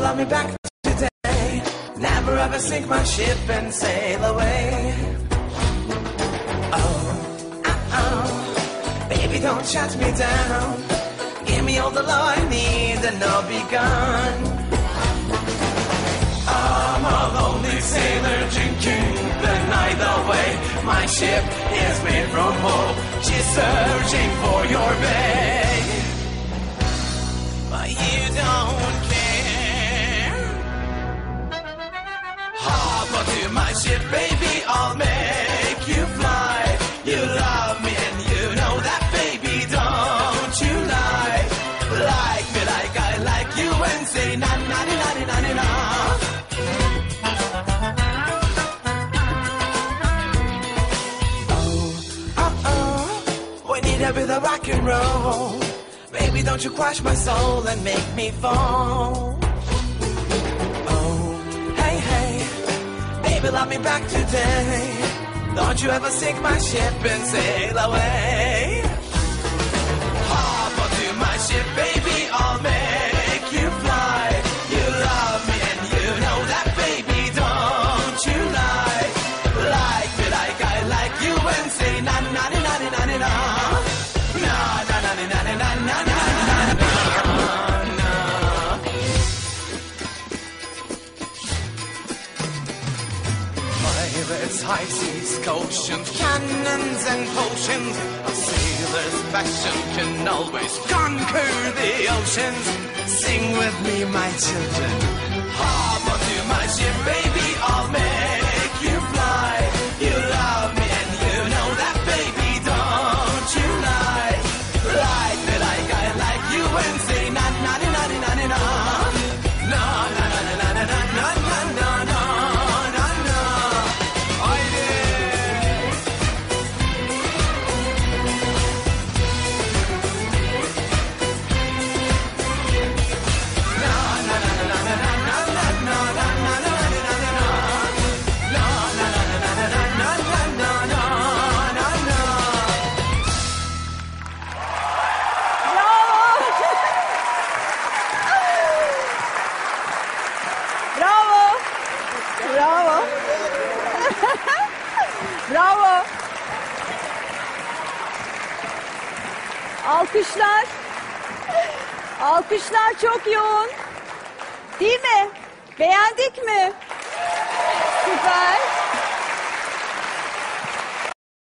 love me back today. Never ever sink my ship and sail away. Oh, oh, baby, don't shut me down. Give me all the love I need and I'll be gone. I'm a lonely sailor drinking the night away. My ship is made from hope. She's searching for your bay. But you don't ship, baby. I'll make you fly. You love me and you know that, baby. Don't you lie. Like me like I like you and say na na na na na na na. Uh-oh, we need a bit of rock and roll. Baby, don't you crush my soul and make me fall. Love me back today. Don't you ever sink my ship and sail away. Hop onto my ship, baby, I'll make you fly. You love me and you know that, baby, don't you lie. Like me like I like you and say na na na Pirates, high seas, oceans, cannons and potions. A sailor's passion can always conquer the oceans. Sing with me, my children. Hop onto my Bravo. Bravo. Alkışlar. Alkışlar çok yoğun. Değil mi? Beğendik mi? Süper.